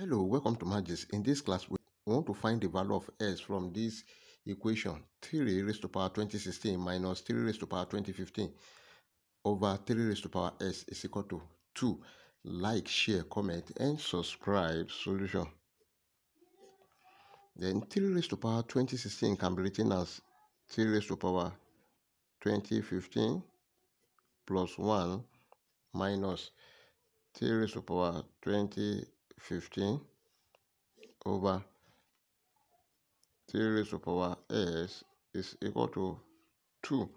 Hello, welcome to Mathgist. In this class, we want to find the value of s from this equation 3 raised to power 2016 minus 3 raised to power 2015 over 3 raised to power s is equal to 2. Like, share, comment, and subscribe. Solution. Then 3 raised to power 2016 can be written as 3 raised to power 2015 plus 1 minus 3 raised to power 2015 over 3 raised to power s is equal to 2.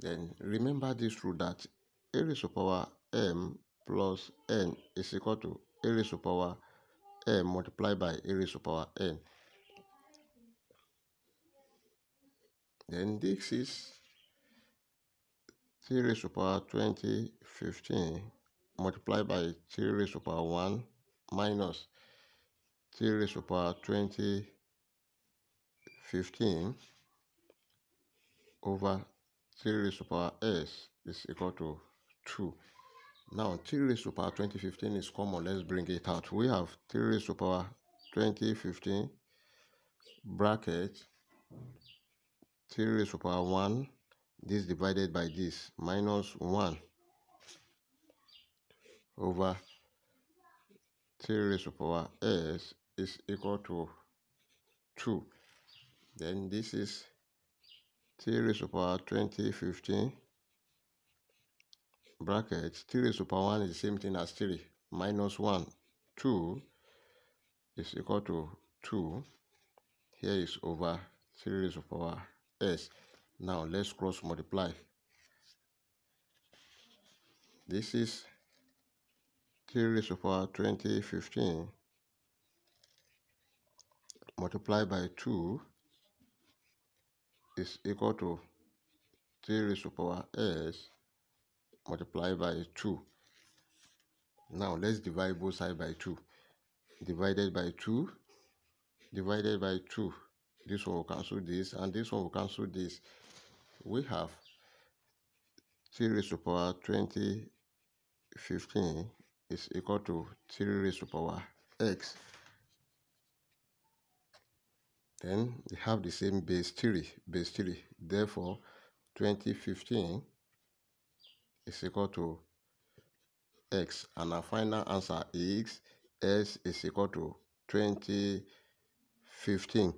Then remember this rule that a raised to power m plus n is equal to a raised to power m multiplied by a raised to power n. Then this is 3 raised to power 2015 multiplied by 3 raised to power 1 minus 3 raised to the power 2015 over 3 raised to the power s is equal to 2. Now 3 raised to the power 2015 is common. Let's bring it out. We have 3 raised to the power 2015 bracket 3 raised to the power 1 this divided by this minus 1 over 3 raised to power s is equal to 2. Then this is 3 raised to power 2015 bracket. 3 raised to power 1 is the same thing as 3 minus 1 2 is equal to 2 here is over 3 raised to power s. Now let's cross multiply this is 3 raised to power 2015 multiplied by 2 is equal to 3 raised to power s multiplied by 2. Now let's divide both sides by 2. Divided by 2, divided by 2. This one will cancel this and this one will cancel this. We have 3 raised to power 2015 is equal to 3 raised to power x. Then we have the same base 3, base 3. Therefore, 2015 is equal to x. And our final answer is s is equal to 2015.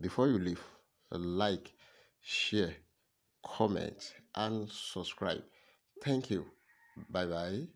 Before you leave, like, share, comment, and subscribe. Thank you. Bye bye.